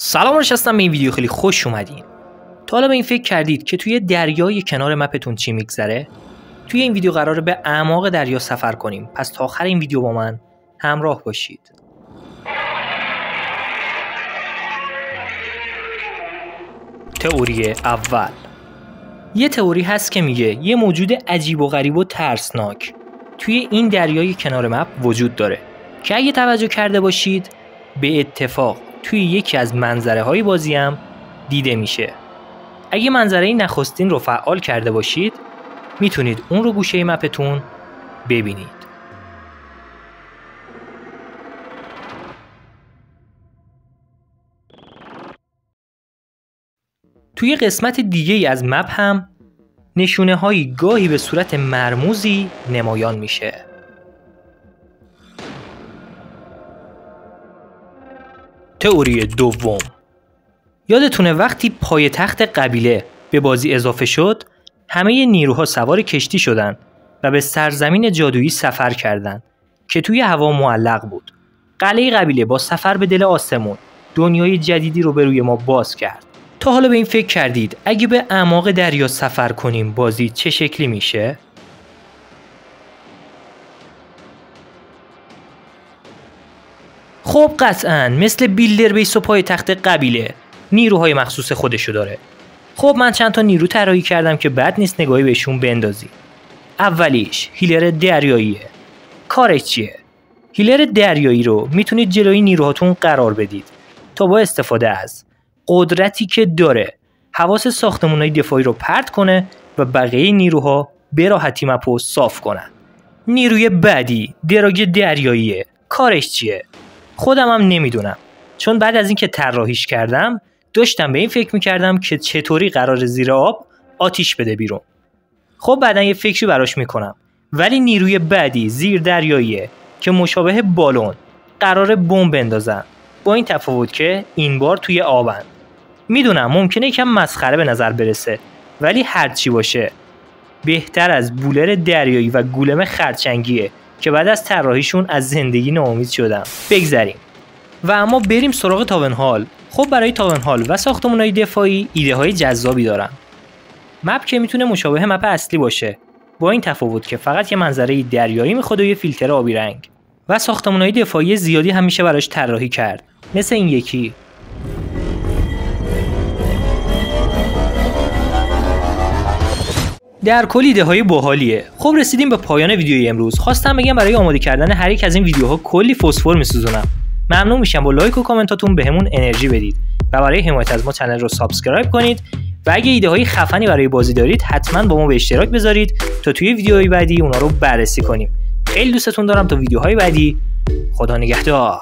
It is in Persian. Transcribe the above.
سلام هستم به این ویدیو خیلی خوش اومدین. تا حالا به این فکر کردید که توی دریای کنار مپتون چی میگذره؟ توی این ویدیو قراره به اعماق دریا سفر کنیم. پس تا آخر این ویدیو با من همراه باشید. تئوری اول. یه تئوری هست که میگه یه موجود عجیب و غریب و ترسناک توی این دریای کنار مپ وجود داره که اگه توجه کرده باشید به اتفاق توی یکی از منظره های بازی هم دیده میشه. اگه منظره نخستین رو فعال کرده باشید می‌تونید اون رو گوشه مپتون ببینید. توی قسمت دیگه از مپ هم نشونه هایی گاهی به صورت مرموزی نمایان میشه. تئوری دوم. یادتونه وقتی پای تخت قبیله به بازی اضافه شد همه نیروها سوار کشتی شدن و به سرزمین جادویی سفر کردند که توی هوا معلق بود. قلعه قبیله با سفر به دل آسمون دنیای جدیدی رو به روی ما باز کرد. تا حالا به این فکر کردید اگه به اعماق دریا سفر کنیم بازی چه شکلی میشه؟ خب قطعا مثل بیلدر بیس و پای تخت قبیله. نیروهای مخصوص خودشو داره. خب من چند تا نیرو طراحی کردم که بد نیست نگاهی بهشون بندازی. اولیش هیلر دریاییه. کارش چیه؟ هیلر دریایی رو می‌تونید جلوی نیروهاتون قرار بدید تا با استفاده از قدرتی که داره حواس ساختمونهای دفاعی رو پرت کنه و بقیه نیروها به راحتی مپو صاف کنن. نیروی بعدی دراگ دریاییه. کارش چیه؟ خودم هم نمی‌دونم. چون بعد از اینکه طراحیش کردم داشتم به این فکر می‌کردم که چطوری قرار زیر آب آتیش بده بیرون. خب بعدا یه فکری براش می‌کنم. ولی نیروی بعدی زیر دریاییه که مشابه بالون قرار بمب بندازن با این تفاوت که این بار توی آبن. می‌دونم ممکنه یکم مسخره به نظر برسه ولی هرچی باشه. بهتر از بولر دریایی و گولم خرچنگیه. که بعد از طراحیشون از زندگی ناامید شدم. بگذریم. و اما بریم سراغ تاونهال. خب برای تاونهال و های دفاعی ایده های جذابی دارم. مپ که می‌تونه مشابه مپ اصلی باشه. با این تفاوت که فقط یه منظره دریایی می‌خواد و یه فیلتر آبی رنگ. و های دفاعی زیادی هم میشه براش طراحی کرد. مثل این یکی. در کل ایده های باحالیه. خب رسیدیم به پایان ویدیوی امروز. خواستم بگم برای آماده کردن هر یک از این ویدیوها کلی فسفر میسوزونم. ممنون میشم با لایک و کامنتاتون بهمون انرژی بدید. و برای حمایت از ما channel رو subscribe کنید. و اگه ایده های خفنی برای بازی دارید حتما با ما به اشتراک بذارید تا توی ویدیوهای بعدی اونا رو بررسی کنیم. خیلی دوستتون دارم تا ویدیوهای بعدی. خدا نگهدار.